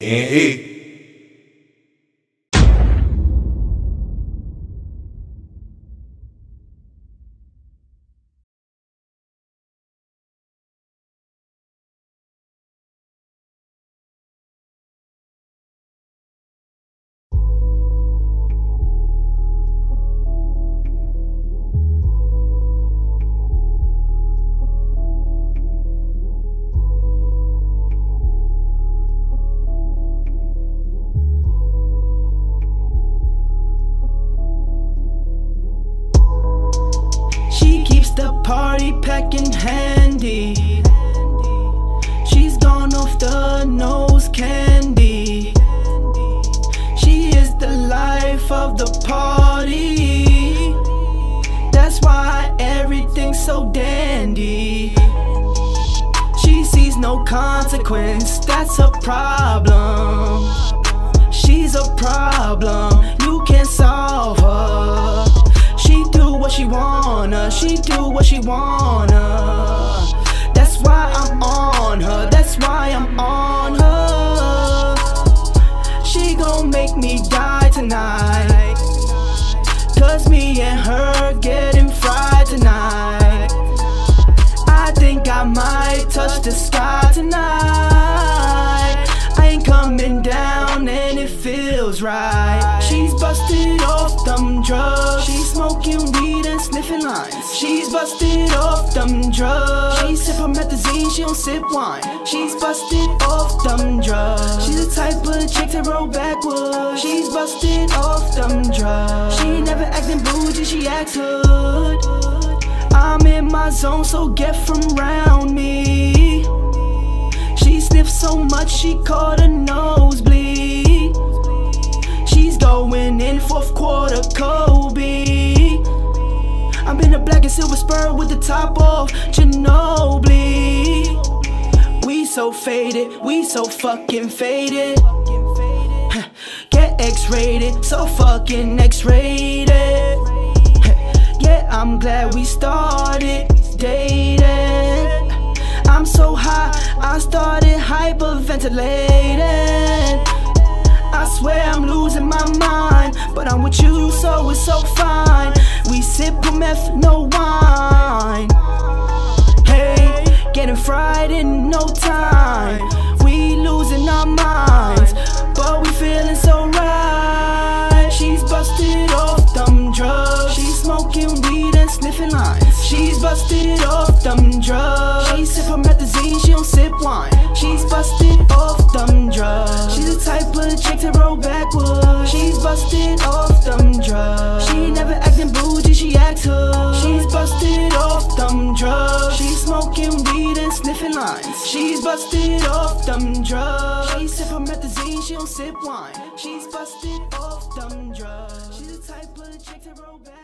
N-E. She life of the party. That's why everything's so dandy. She sees no consequence, that's a problem. She's a problem, you can't solve her. She do what she wanna, she do what she wanna. That's why I'm on her, that's why I'm on her. She gon' make me die them drugs. She's smoking weed and sniffing lines. She's busted off them drugs. She sip promethazine, she don't sip wine. She's busted off them drugs. She's the type of chick to roll backwards. She's busted off them drugs. She never acting bougie, she acts hood. I'm in my zone, so get from round me. She sniffs so much, she caught fourth quarter, Kobe. I'm in a black and silver spur with the top off, Ginobili. We so faded, we so fucking faded. Get X-rated, so fucking X-rated. Yeah, I'm glad we started dating. I'm so high, I started hyperventilating. With you, so it's so fine. We sip meth, no wine. Hey, getting fried in no time. We losing our minds, but we feeling so right. She's busted off them drugs. She's smoking weed and sniffing lines. She's busted off them drugs. She sip promethazine, she don't sip wine. She's busted off them drugs. She's the type of chick to roll backwards. She's busted She's busted off them drugs. She sip promethazine, she don't sip wine. She's busted off them drugs. She's the type of chick to roll back.